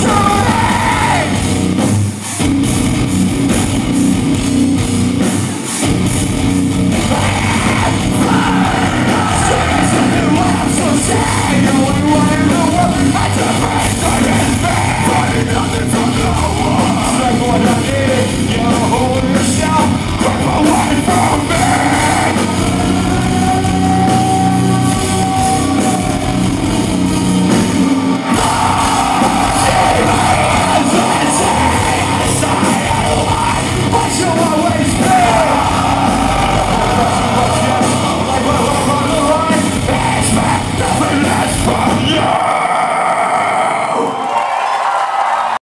strong. España.